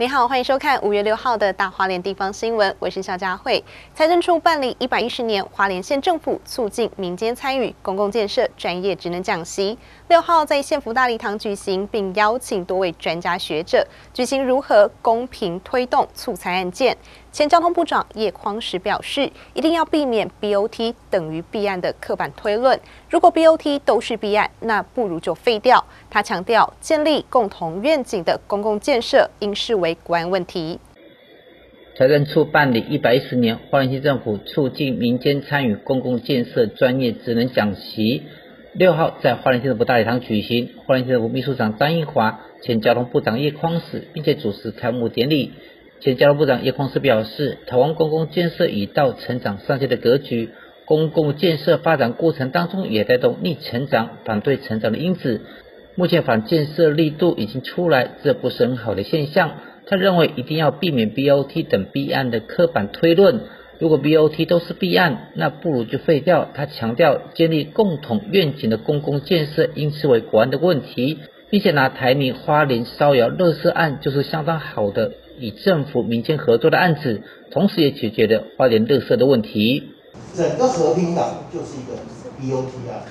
你好，欢迎收看五月六号的大花莲地方新闻，我是肖佳慧。财政处办理一百一十年花莲县政府促进民间参与公共建设专业职能讲习，六号在县府大礼堂举行，并邀请多位专家学者举行如何公平推动促财案件。前交通部长叶匡时表示，一定要避免 BOT 等于弊案的刻板推论。如果 BOT 都是弊案，那不如就废掉。他强调，建立共同愿景的公共建设应视为国安问题。财政处办理一百一十年花莲县政府促进民间参与公共建设专业职能讲习，六号在花莲县政府大礼堂举行。花莲县政府秘书长张英华、前交通部长叶匡时，并且主持开幕典礼。前交通部长叶匡时表示，台湾公共建设已到成长上限的格局，公共建设发展过程当中也带动逆成长、反对成长的因子。目前反建设力度已经出来，这不是很好的现象。他认为一定要避免 BOT 等弊案的刻板推论。如果 BOT 都是弊案，那不如就废掉。他强调，建立共同愿景的公共建设应视为国安的问题，并且拿台泥花莲烧窑乐色案就是相当好的。以政府民间合作的案子，同时也解决了花莲乐色的问题。整个和平港就是一个 BOT 啊，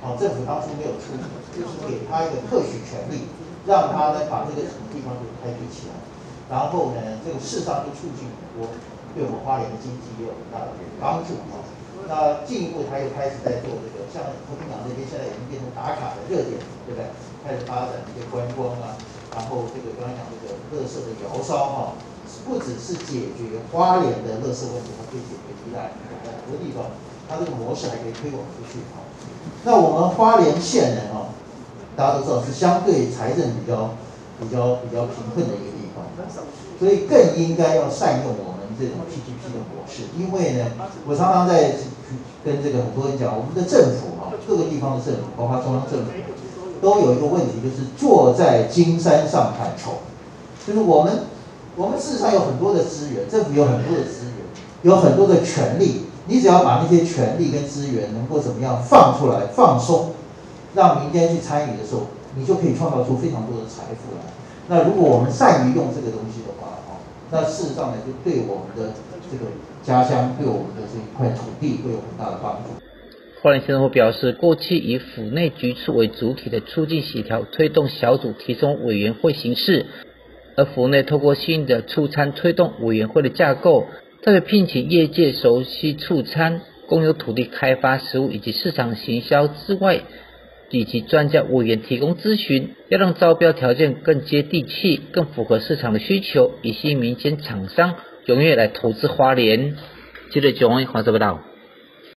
好，政府当初没有出，就是给他一个特许权利，让他呢把这个地方给开辟起来，然后呢，这个市商就促进很多，对我们花莲的经济也有很大的帮助啊。那进一步他又开始在做这个，像和平港那边现在已经变成打卡的热点，对不对？开始发展一些观光啊。然后这个刚刚讲这个乐色的窑烧哈，不只是解决花莲的乐色问题，它可以解决宜兰很多地方，它这个模式还可以推广出去哈。那我们花莲县呢哈，大家都知道是相对财政比较比较比较贫困的一个地方，所以更应该要善用我们这种 PPP 的模式，因为呢，我常常在跟这个很多人讲，我们的政府哈，各个地方的政府，包括中央政府。都有一个问题，就是坐在金山上看丑，就是我们，我们事实上有很多的资源，政府有很多的资源，有很多的权利，你只要把那些权利跟资源能够怎么样放出来放松，让民间去参与的时候，你就可以创造出非常多的财富来。那如果我们善于用这个东西的话，哦，那事实上呢，就对我们的这个家乡，对我们的这一块土地会有很大的帮助。花莲县政府表示，过去以府内局处为主体的促进协调推动小组提供委员会形式，而府内透过新的促餐推动委员会的架构，特别聘请业界熟悉促餐、公有土地开发实务以及市场行销之外，以及专家委员提供咨询，要让招标条件更接地气、更符合市场的需求，以吸引民间厂商踊跃来投资花莲。记者九王黄色报道。